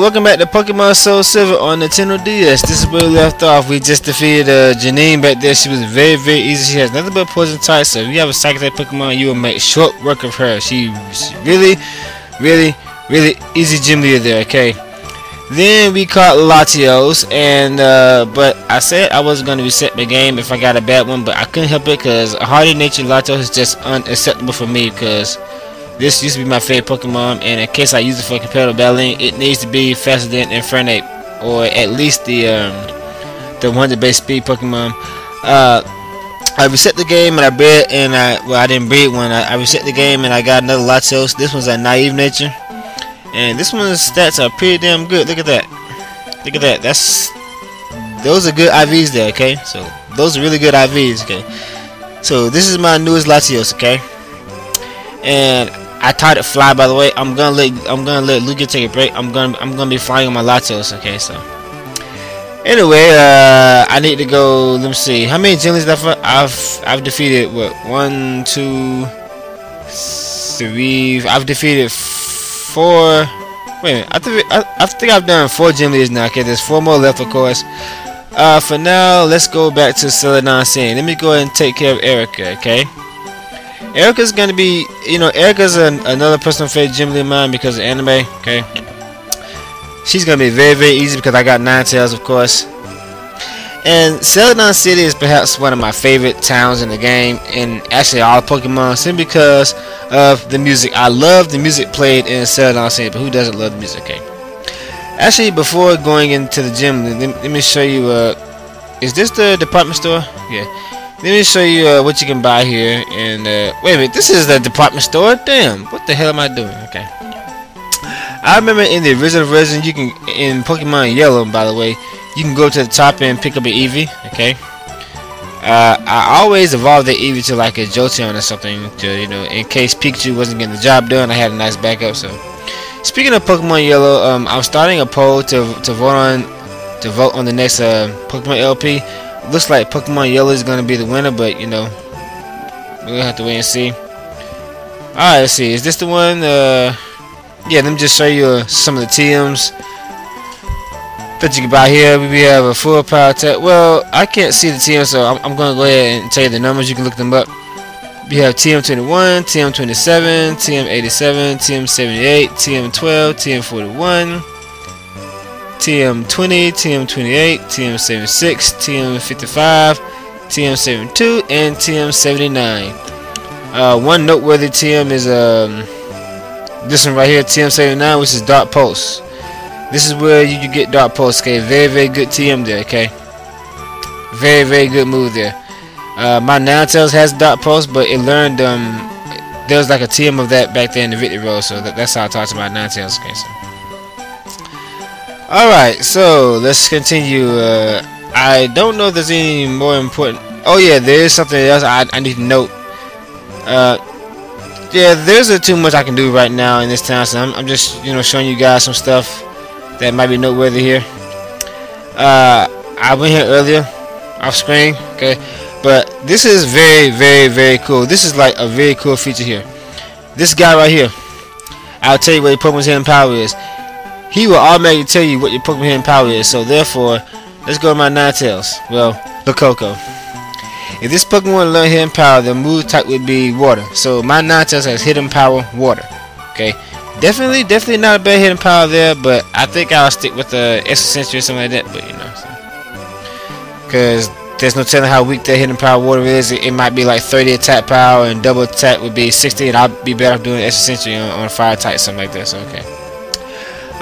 Welcome back to Pokemon Soul Silver on Nintendo DS. This is where we left off. We just defeated uh, Janine back there. She was very, very easy. She has nothing but poison type. So if you have a psychic type Pokemon, you will make short work of her. She's really, really, really easy gym leader there. Okay. Then we caught Latios, and uh, but I said I wasn't gonna reset the game if I got a bad one, but I couldn't help it because hardy nature Latios is just unacceptable for me because this used to be my favorite Pokemon, and in case I use it for competitive battling, it needs to be faster than Infernape, or at least the um, the 100 base speed Pokemon. Uh, I reset the game and I bred and I well I didn't breed one. I, I reset the game and I got another Latios. This one's a naive nature. And this one's stats are pretty damn good. Look at that. Look at that. That's those are good IVs there, okay? So those are really good IVs, okay? So this is my newest Latios, okay? And I taught it fly by the way. I'm gonna let I'm gonna let Lugia take a break. I'm gonna I'm gonna be flying on my Latios, okay, so Anyway, uh, I need to go. Let me see. How many Jinglies I've I've I've defeated? What one, two, three? I've defeated four. Wait. I think I, I think I've done four gym now. Okay, there's four more left, of course. Uh, for now, let's go back to Celadon Scene. Let me go ahead and take care of Erika. Okay. Erika's gonna be, you know, Erika's an, another personal favorite gym leader of mine because of anime. Okay. She's gonna be very, very easy because I got Ninetales, of course. And Celadon City is perhaps one of my favorite towns in the game, and actually all Pokemon, simply because of the music. I love the music played in Celadon City, but who doesn't love the music? Okay. Actually, before going into the gym, let, let me show you. Uh, is this the department store? Yeah. Let me show you uh, what you can buy here. And uh, wait a minute, this is the department store. Damn, what the hell am I doing? Okay. I remember in the original version, you can in Pokemon Yellow, by the way, you can go to the top and pick up an Eevee. Okay. Uh, I always evolved the Eevee to like a Jolteon or something, to you know, in case Pikachu wasn't getting the job done. I had a nice backup. So, speaking of Pokemon Yellow, um, I'm starting a poll to to vote on to vote on the next uh, Pokemon LP. Looks like Pokemon Yellow is gonna be the winner, but you know, we'll have to wait and see. All right, let's see. Is this the one? Uh, yeah, let me just show you uh, some of the TMs that you can buy here. We have a full power attack. Well, I can't see the TM, so I'm, I'm going to go ahead and tell you the numbers. You can look them up. We have TM21, TM27, TM87, TM78, TM12, TM41, TM20, TM28, TM76, TM55, TM72, and TM79. Uh, one noteworthy TM is um, this one right here, TM79, which is Dark Pulse. This is where you can get Dark Pulse, okay? Very, very good TM there, okay? Very, very good move there. Uh, my Ninetales has Dark Pulse, but it learned, um, there was like a TM of that back there in the Victory Road, so that, that's how I talked about Ninetales, okay? So. Alright, so let's continue. Uh, I don't know if there's any more important. Oh, yeah, there is something else I, I need to note. Uh, yeah, there's too much I can do right now in this town, so I'm, I'm just, you know, showing you guys some stuff that might be noteworthy here. Uh, I went here earlier, off screen, okay, but this is very, very, very cool. This is like a very cool feature here. This guy right here, I'll tell you what Pokemon's hidden power is. He will automatically tell you what your Pokemon hidden power is. So therefore, let's go to my Ninetales. Well, Lakoko. If this Pokemon learned hidden power, the move type would be water. So my Ninetales has hidden power water. Okay. Definitely, definitely not a bad hidden power there, but I think I'll stick with the sensory or something like that. But you know, because there's no telling how weak that hidden power water is. It, it, might be like 30 attack power and double attack would be 60, and I'll be better off doing sensory on, on fire type, something like that. So okay.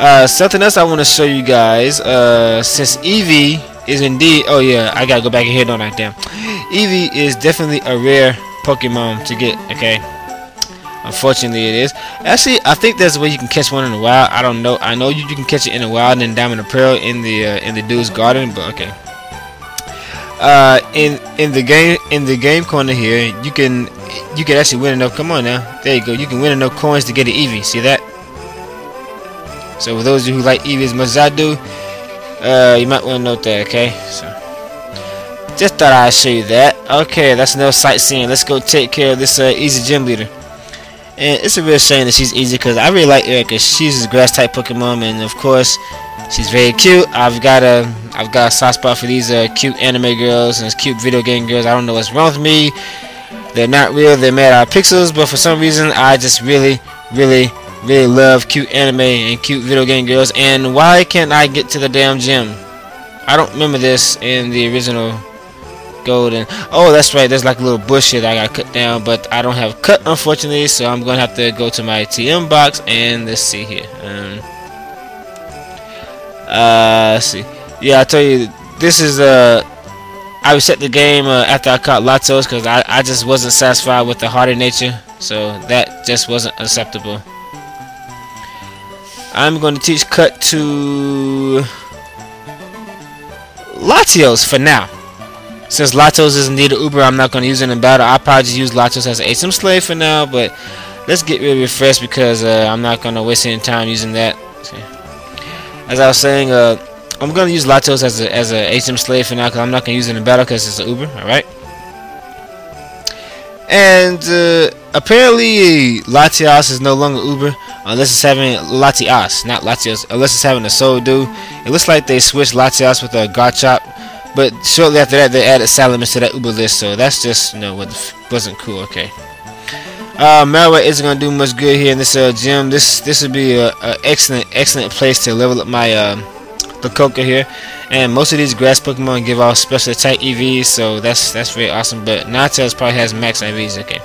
Uh, something else I want to show you guys. Uh, since Eevee is indeed, oh yeah, I gotta go back in here, don't I? Damn. Eevee is definitely a rare Pokemon to get. Okay. Unfortunately, it is. Actually, I think there's a way you can catch one in the wild. I don't know. I know you, you can catch it in the wild and in Diamond and Pearl in the uh, in the dude's garden, but okay. Uh, in in the game in the game corner here, you can you can actually win enough. Come on now, there you go. You can win enough coins to get an Eevee. See that? So for those of you who like Eevee as much I do, uh, you might want to note that. Okay, so just thought I'd show you that. Okay, that's enough sightseeing. Let's go take care of this uh, easy gym leader. And it's a real shame that she's easy because I really like Erika. She's a grass type Pokemon, and of course, she's very cute. I've got a I've got a soft spot for these uh, cute anime girls and cute video game girls. I don't know what's wrong with me. They're not real. They're made out of pixels, but for some reason, I just really, really, really love cute anime and cute video game girls. And why can't I get to the damn gym? I don't remember this in the original golden. Oh, that's right. There's like a little bush here that I got cut down, but I don't have cut unfortunately, so I'm gonna have to go to my TM box and let's see here. Um, uh, let's see. Yeah, I tell you, this is uh, I reset the game uh, after I caught Latios because I I just wasn't satisfied with the hardy nature, so that just wasn't acceptable. I'm going to teach cut to Latios for now. Since Latios is indeed an Uber, I'm not going to use it in battle. I'll probably just use Latios as an HM slave for now, but let's get it first because uh, I'm not going to waste any time using that. As I was saying, uh, I'm going to use Latios as a, as a HM slave for now because I'm not going to use it in battle because it's an Uber, alright? And uh, apparently Latios is no longer Uber unless it's having Latias, not Latios, unless it's having a Soul Dew. It looks like they switched Latias with a Garchomp but shortly after that, they added Salamence to that Uber list, so that's just, you know, what wasn't cool, okay. Uh, Marowak isn't to do much good here in this uh, gym. This this would be an excellent, excellent place to level up my uh, Lakoko here. And most of these grass Pokemon give off special type EVs, so that's that's very awesome. But Ninetales probably has max EVs, okay.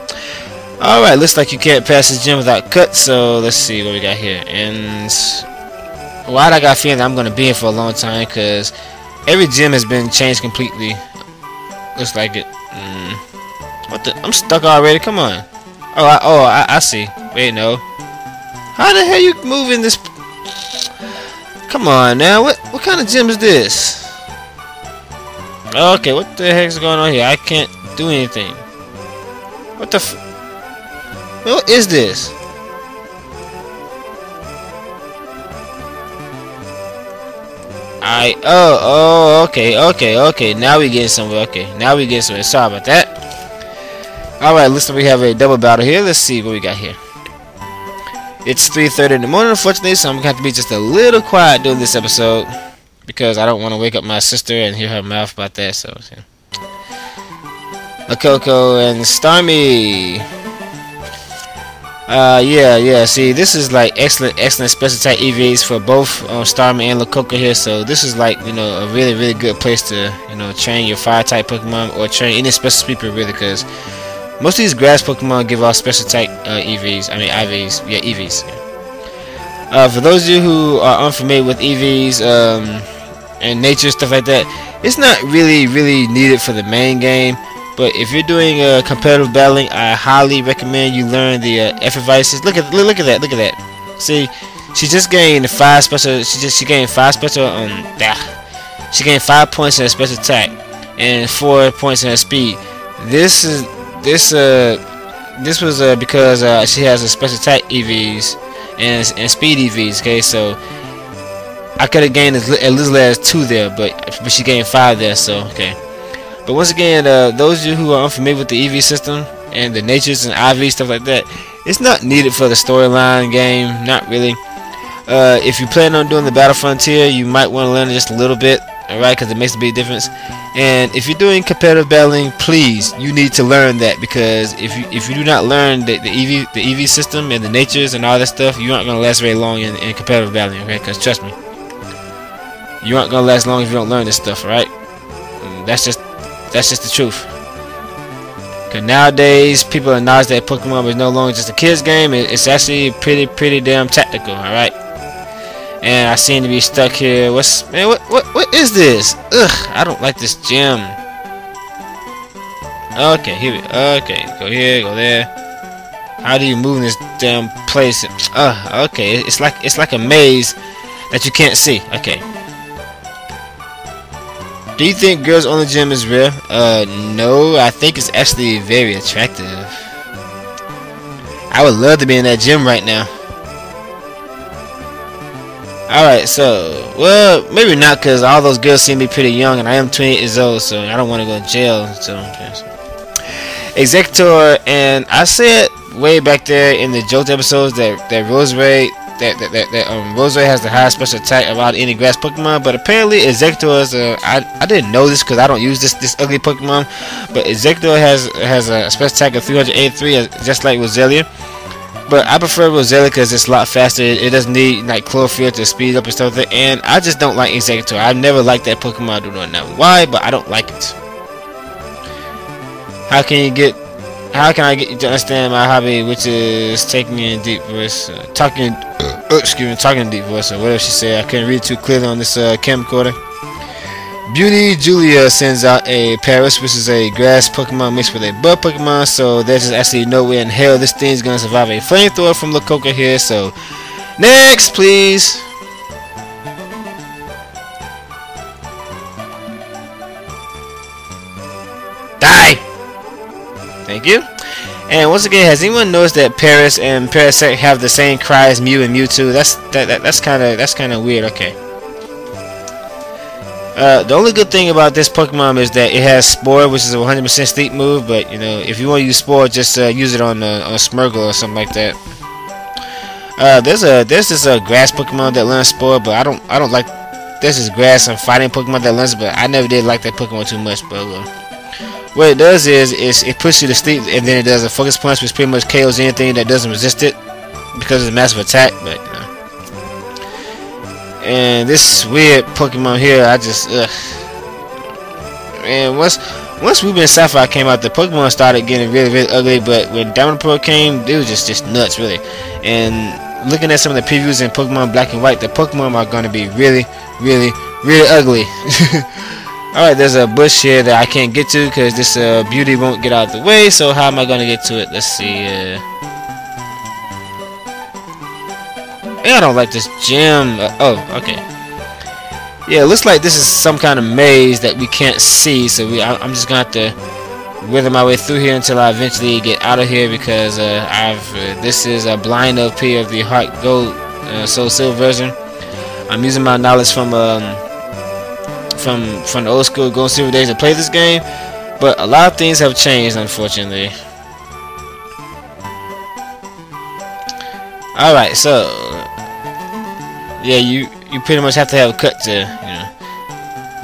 Alright, looks like you can't pass this gym without cut, so let's see what we got here. And why I got feeling I'm going to be here for a long time, because Every gym has been changed completely. Looks like it. Mm. What the? I'm stuck already. Come on. Oh, I, oh, I, I see. Wait, no. How the hell you moving this? Come on now. What what kind of gym is this? Okay, what the heck is going on here? I can't do anything. What the? What is this? I oh oh okay okay okay. Now we getting somewhere okay. Now we getting somewhere. Sorry about that. Alright listen we have a double battle here. Let's see what we got here. It's 3.30 in the morning unfortunately so I'm gonna have to be just a little quiet during this episode because I don't want to wake up my sister and hear her mouth about that so yeah. Coco and Starmie uh, yeah, yeah. See, this is like excellent, excellent special type EVs for both um, and Lakoko here. So this is like you know a really, really good place to you know train your fire type Pokemon or train any special speaker really, because most of these grass Pokemon give off special type uh, EVs. I mean IVs. Yeah, EVs. Uh, for those of you who are unfamiliar with EVs um, and nature stuff like that, it's not really, really needed for the main game. But if you're doing uh, competitive battling, I highly recommend you learn the uh. Look at look at that, look at that. See, she just gained five special. She just she gained five special. Um, ah, she gained five points in her special attack and four points in her speed. This is this uh this was uh because uh she has a special attack EVs and and speed EVs. Okay, so I could have gained as, as little as two there, but but she gained five there. So okay. But once again, uh, those of you who are unfamiliar with the EV system and the natures and IV stuff like that, it's not needed for the storyline game. Not really. Uh, if you plan on doing the Battle Frontier, you might want to learn just a little bit, alright, because it makes a big difference. And if you're doing competitive battling, please, you need to learn that because if you if you do not learn the, the EV the EV system and the natures and all that stuff, you aren't gonna last very long in, in competitive battling, okay? Because trust me, you aren't gonna last long if you don't learn this stuff, right? That's just that's just the truth. Cause nowadays people acknowledge that Pokemon is no longer just a kids game. It's actually pretty pretty damn tactical. All right. And I seem to be stuck here. What's man? What what what is this? Ugh! I don't like this gym. Okay, here we. Okay, go here, go there. How do you move in this damn place? Uh, okay. It's like it's like a maze that you can't see. Okay. Do you think girls only gym is rare? Uh, no. I think it's actually very attractive. I would love to be in that gym right now. Alright, so, well, maybe not because all those girls seem to be pretty young and I am 28 years old, so I don't want to go to jail. So, Exeggutor, and I said way back there in the Jolt episodes that that Roserade that that, that, that um, has the highest special attack about any grass Pokemon, but apparently Exeggutor is a I, I didn't know this because I don't use this this ugly Pokemon, but Exeggutor has has a special attack of 383 uh, just like Roselia. But I prefer Roselia because it's a lot faster. It doesn't need like chlorophyll to speed up and stuff. And I just don't like Exeggutor. I've never liked that Pokemon. I do not know why, but I don't like it. How can you get? How can I get you to understand my hobby, which is taking in deep voice, uh, talking, uh, excuse me, talking in deep voice, or whatever she said. I couldn't read too clearly on this uh, camcorder. Beauty Julia sends out a Paras, which is a grass Pokemon mixed with a bug Pokemon. So there's just actually no way in hell this thing's gonna survive a flamethrower from Lakoko here. So next, please. Thank you. And once again, has anyone noticed that Paras and Parasect have the same cry as Mew and Mewtwo? That's that, that that's kind of that's kind of weird. Okay. Uh, the only good thing about this Pokemon is that it has Spore, which is a 100% sleep move. But you know, if you want to use Spore, just uh, use it on uh, on Smeargle or something like that. Uh, there's a there's this uh, grass Pokemon that learns Spore, but I don't I don't like. This is grass and fighting Pokemon that learns, but I never did like that Pokemon too much. But uh, what it does is, is it puts you to sleep, and then it does a Focus Punch, which pretty much KOs anything that doesn't resist it because it's a massive attack. But you know. And this weird Pokemon here, I just, ugh. And once, once Ruby and Sapphire came out, the Pokemon started getting really, really ugly. But when Diamond Pearl came, it was just, just nuts, really. And looking at some of the previews in Pokemon Black and White, the Pokemon are going to be really, really, really ugly. Alright, there's a bush here that I can't get to because this uh, beauty won't get out of the way. So how am I going to get to it? Let's see. Uh, I don't like this gym. Uh, oh, okay. Yeah, it looks like this is some kind of maze that we can't see. So we, I, am just going to have to wither my way through here until I eventually get out of here because uh, I've uh, this is a blind LP of the Heart Gold uh, Soul Silver version. I'm using my knowledge from um, from from the old school Gold Silver days to play this game, but a lot of things have changed, unfortunately. All right, so yeah, you you pretty much have to have a cut to you know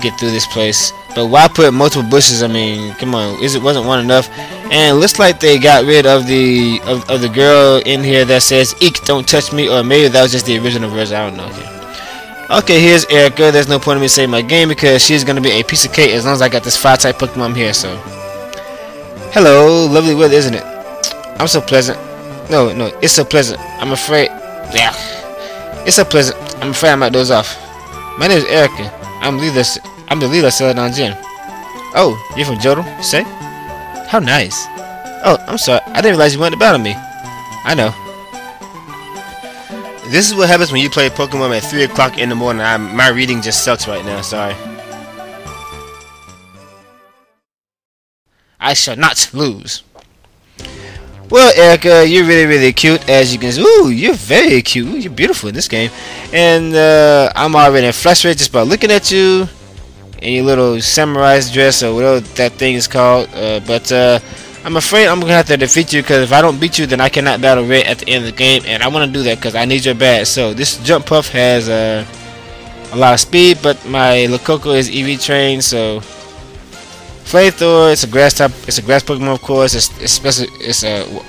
get through this place. But why put multiple bushes? I mean, come on, is it wasn't one enough? And looks like they got rid of the of, of the girl in here that says "Eek, don't touch me," or maybe that was just the original version. I don't know. Okay, here's Erika. There's no point in me saving my game because she's gonna be a piece of cake as long as I got this fire type Pokemon here. So, hello, lovely weather, isn't it? I'm so pleasant. No, no, it's so pleasant. I'm afraid. Yeah, it's so pleasant. I'm afraid I might doze off. My name is Erika. I'm leader. I'm the leader of Celadon Gym. Oh, you're from Johto? Say? How nice. Oh, I'm sorry. I didn't realize you wanted to battle me. I know. This is what happens when you play Pokemon at 3 o'clock in the morning. I'm, my reading just sucks right now. Sorry. I shall not lose. Well, Erika, you're really, really cute. As you can see, ooh, you're very cute. You're beautiful in this game. And uh, I'm already frustrated just by looking at you in your little samurai dress or whatever that thing is called. Uh, but uh, I'm afraid I'm gonna have to defeat you because if I don't beat you, then I cannot battle Red at the end of the game, and I want to do that because I need your badge. So this Jumpluff has uh, a lot of speed, but my Lakoko is EV trained, so Flamethrower, it's a grass type, it's a grass Pokemon of course, it's, it's special, it's a, uh,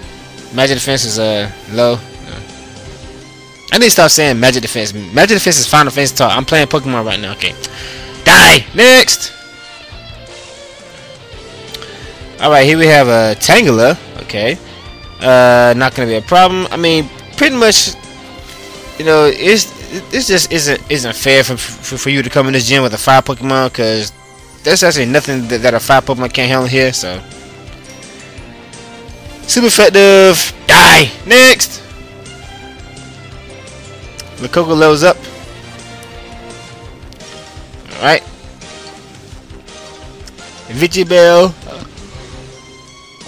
magic defense is uh, low. I need to stop saying magic defense, magic defense is Final defense talk, I'm playing Pokemon right now, okay. Die! Next! Alright, here we have a Tangela, okay. Uh, not gonna be a problem, I mean, pretty much, you know, it's, this just isn't isn't fair for, for, for you to come in this gym with a fire Pokemon, because there's actually nothing that, that a fire Pokemon can't handle here, so. Super effective. Die. Next. Coco levels up. Alright. Victreebel.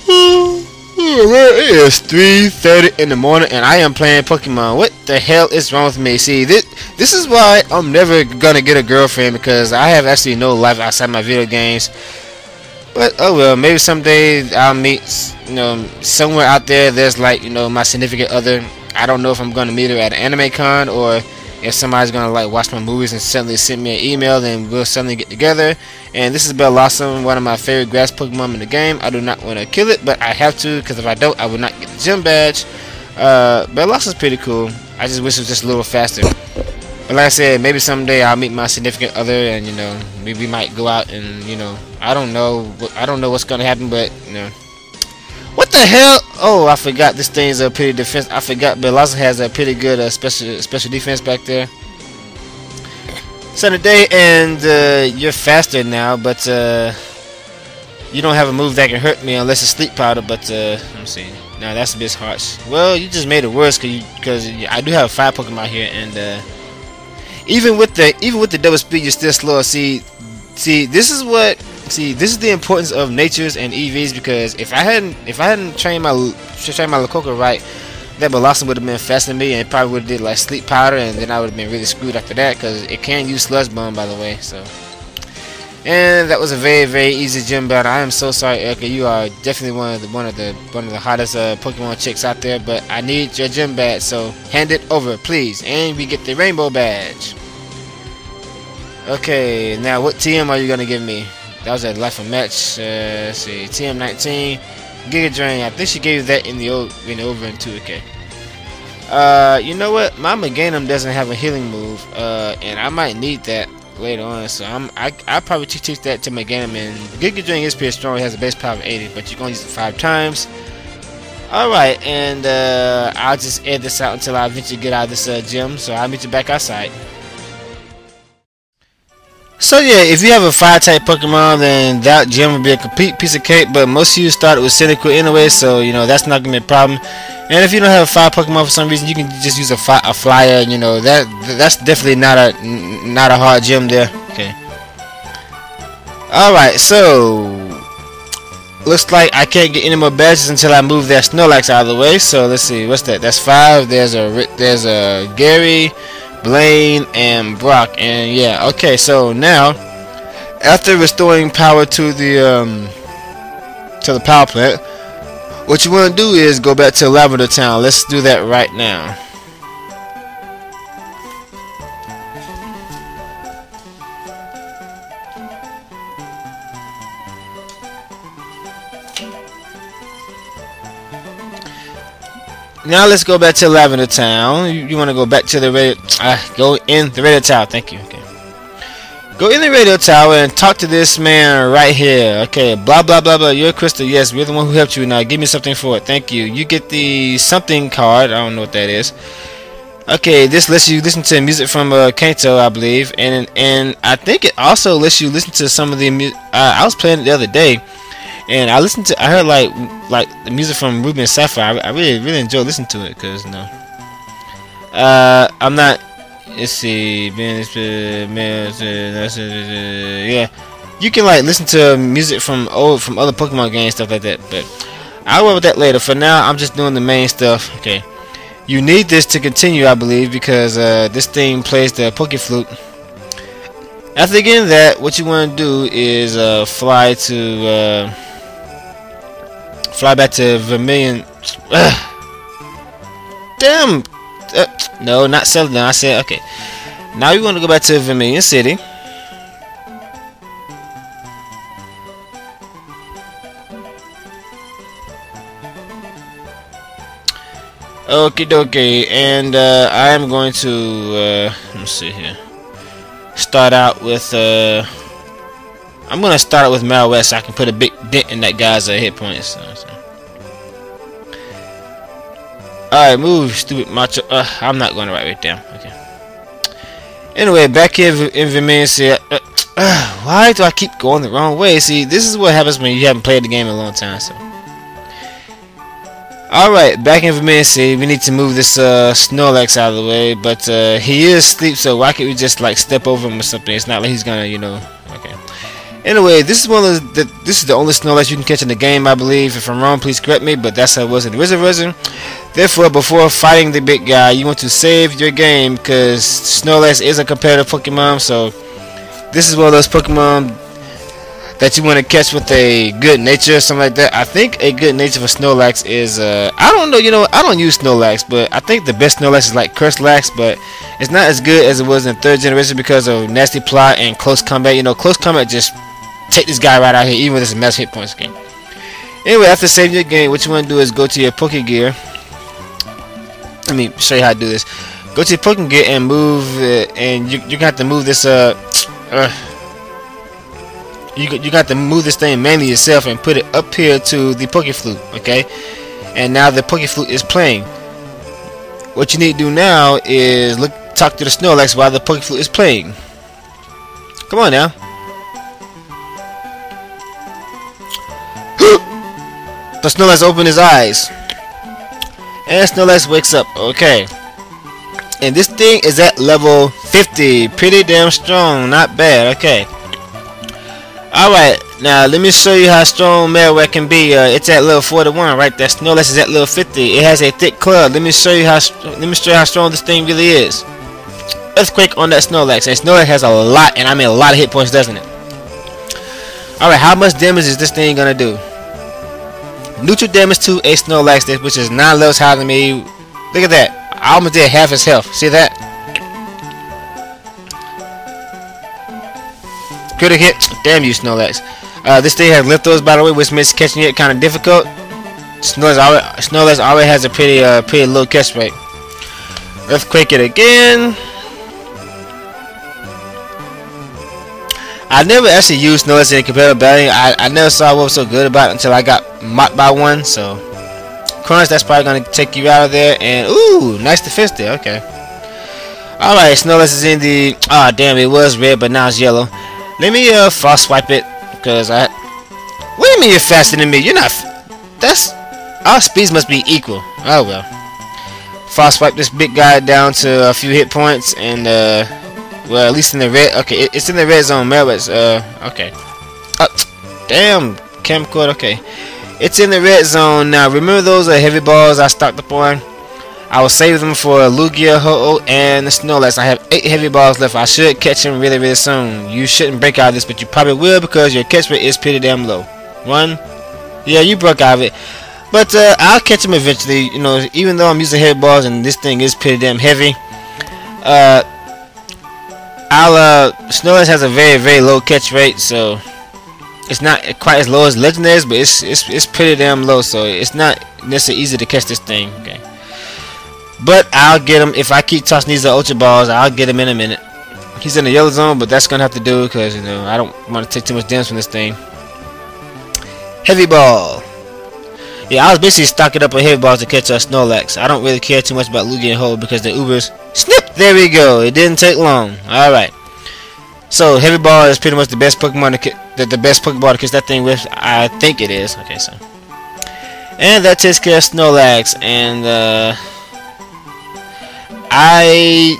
It is 3.30 in the morning and I am playing Pokemon. What the hell is wrong with me? See, this, this is why I'm never gonna get a girlfriend because I have actually no life outside my video games. But oh well, maybe someday I'll meet you know somewhere out there. There's like you know my significant other. I don't know if I'm gonna meet her at an anime con or if somebody's gonna like watch my movies and suddenly send me an email, then we'll suddenly get together. And this is Bellossom, one of my favorite grass Pokemon in the game. I do not want to kill it, but I have to because if I don't, I will not get the gym badge. Uh, is pretty cool. I just wish it was just a little faster. But like I said, maybe someday I'll meet my significant other, and you know, maybe we might go out and you know, I don't know, I don't know what's gonna happen, but you know. What the hell? Oh, I forgot this thing's a pretty defense. I forgot Bellossom has a pretty good uh, special special defense back there. So today, and uh, you're faster now, but uh, you don't have a move that can hurt me unless it's sleep powder. But uh, let me see. Now that's a bit harsh. Well, you just made it worse because I do have five Pokemon here, and uh, even with the even with the double speed, you're still slow. See, see, this is what see. This is the importance of natures and EVs because if I hadn't if I hadn't trained my trained my Lakoko right, that Bellossom would have been faster me and probably would have did like sleep powder, and then I would have been really screwed after that because it can use sludge bomb by the way. So. And that was a very, very easy gym battle. I am so sorry, Erika. You are definitely one of the one of the one of the hottest uh, Pokemon chicks out there. But I need your gym badge, so hand it over, please. And we get the rainbow badge. Okay, now what TM are you gonna give me? That was a life of match. Uh, see, TM19, Giga Drain. I think she gave that in the in the over in 2K. Uh, you know what? My Meganium doesn't have a healing move, uh, and I might need that later on. So I'm I I probably teach that to Meganium. And Giga Drain is pretty strong. It has a base power of 80, but you're gonna use it five times. Alright, and uh, I'll just add this out until I eventually get out of this uh, gym. So I'll meet you back outside. So yeah, if you have a fire type Pokemon, then that gym would be a complete piece of cake. But most of you started with Cyndaquil anyway, so you know that's not gonna be a problem. And if you don't have a fire Pokemon for some reason, you can just use a, fi a flyer. You know that that's definitely not a not a hard gym there. Okay. All right, so looks like I can't get any more badges until I move that Snorlax out of the way. So let's see, what's that? That's five. There's a there's a Gary. Blaine, and Brock. And yeah, okay, so now after restoring power to the um, to the power plant, what you want to do is go back to Lavender Town. Let's do that right now. Now let's go back to Lavender Town. You, you want to go back to the radio? Uh, go in the radio tower. Thank you. Okay. Go in the radio tower and talk to this man right here. Okay. Blah blah blah blah. You're Crystal. Yes, we're the one who helped you. Now give me something for it. Thank you. You get the something card. I don't know what that is. Okay, this lets you listen to music from uh, Kanto, I believe, and and I think it also lets you listen to some of the music. Uh, I was playing it the other day and I listened to I heard like like the music from Ruby and Sapphire. I, I really really enjoy listening to it because know, uh, I'm not. Let's see, yeah, you can like listen to music from old from other Pokemon games stuff like that. But I'll worry with that later. For now, I'm just doing the main stuff. Okay, you need this to continue, I believe, because uh, this thing plays the Poke Flute. After getting that, what you want to do is uh, fly to. Uh, Fly back to Vermilion. Ugh. Damn. Uh, no, not Celadon. I said, okay. Now we want to go back to Vermilion City. Okie dokie, and uh, I am going to, uh, let me see here, start out with, uh, I'm gonna start with Mal West so I can put a big dent in that guy's uh, hit points. Alright, move, stupid macho. Uh, I'm not gonna write it down. Okay. Anyway, back here in Vermilion uh, uh, why do I keep going the wrong way? See, this is what happens when you haven't played the game in a long time. So. Alright, back in Vermilion City, we need to move this uh, Snorlax out of the way, but uh, he is asleep, so why can't we just like step over him or something? It's not like he's gonna, you know. Anyway, this is one of the this is the only Snorlax you can catch in the game, I believe. If I'm wrong, please correct me, but that's how it was in the original version. Therefore, before fighting the big guy, you want to save your game because Snorlax is a competitive Pokemon. So this is one of those Pokemon that you want to catch with a good nature or something like that. I think a good nature for Snorlax is uh I don't know, you know, I don't use Snorlax, but I think the best Snorlax is like Curselax, but it's not as good as it was in third generation because of nasty plot and close combat. You know, close combat just take this guy right out here, even with this mess hit points game. Anyway, after saving your game, what you want to do is go to your Poke Gear. Let me show you how to do this. Go to your Poke Gear and move, uh, and you you got to move this uh, uh you you got to move this thing manually yourself and put it up here to the Poke Flute, okay? And now the Poke Flute is playing. What you need to do now is look, talk to the Snorlax while the Poke Flute is playing. Come on now. The Snorlax open his eyes. And Snorlax wakes up. Okay. And this thing is at level 50. Pretty damn strong. Not bad. Okay. Alright, now let me show you how strong Marowak can be. Uh, it's at level 41, right? That Snorlax is at level 50. It has a thick club. Let me show you how let me show you how strong this thing really is. Earthquake on that Snorlax. And Snorlax has a lot, and I mean a lot of hit points, doesn't it? Alright, how much damage is this thing gonna do? Neutral damage to a Snorlax, which is 9 levels higher than me. Look at that. I almost did half his health. See that? Critical hit. Damn you, Snorlax. Uh, this thing has leftovers, by the way, which makes catching it kind of difficult. Snorlax always, Snorlax always has a pretty, uh, pretty low catch rate. Earthquake it again. I never actually used Snorlax in competitive battling. I, I never saw what was so good about it until I got mocked by one. So, Crunch, that's probably going to take you out of there. And, ooh, nice defense there. Okay. Alright, Snorlax is in the... Ah, oh, damn, it was red, but now it's yellow. Let me uh False Swipe it because I. What do you mean you're faster than me? You're not. That's our speeds must be equal. Oh well. False Swipe this big guy down to a few hit points and uh, well at least in the red. Okay, it's in the red zone. Merowitz. Uh, okay. Oh, damn, camcord. Okay, it's in the red zone now. Remember those are heavy balls I stocked up on. I will save them for Lugia, Ho-Oh, and the Snorlax. I have 8 heavy balls left. I should catch him really, really soon. You shouldn't break out of this, but you probably will because your catch rate is pretty damn low. One. Yeah, you broke out of it. But uh, I'll catch him eventually. You know, even though I'm using heavy balls and this thing is pretty damn heavy. Uh, I'll, uh, Snorlax has a very, very low catch rate, so it's not quite as low as Legendaries, but it's, it's, it's pretty damn low, so it's not necessarily easy to catch this thing. Okay. But I'll get him. If I keep tossing these ultra balls, I'll get him in a minute. He's in the yellow zone, but that's to have to do because, you know, I don't want to take too much damage from this thing. Heavy ball. Yeah, I was basically stocking up on heavy balls to catch a Snorlax. I don't really care too much about Lugia and Ho because the Ubers... Snip! There we go. It didn't take long. Alright. So, heavy ball is pretty much the best Pokemon to the, the best Pokeball to catch that thing with. I think it is. Okay, so. And that takes care of Snorlax. And, uh... I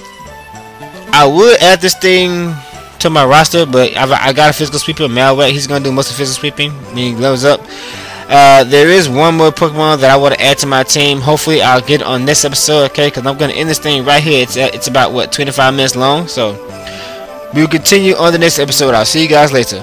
I would add this thing to my roster, but I've, I got a physical sweeper, Malware. He's gonna do most of physical sweeping, meaning gloves up. Uh, there is one more Pokemon that I want to add to my team. Hopefully, I'll get on this episode, okay? Because I'm gonna end this thing right here. It's it's about what 25 minutes long, so we will continue on the next episode. I'll see you guys later.